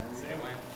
Same way.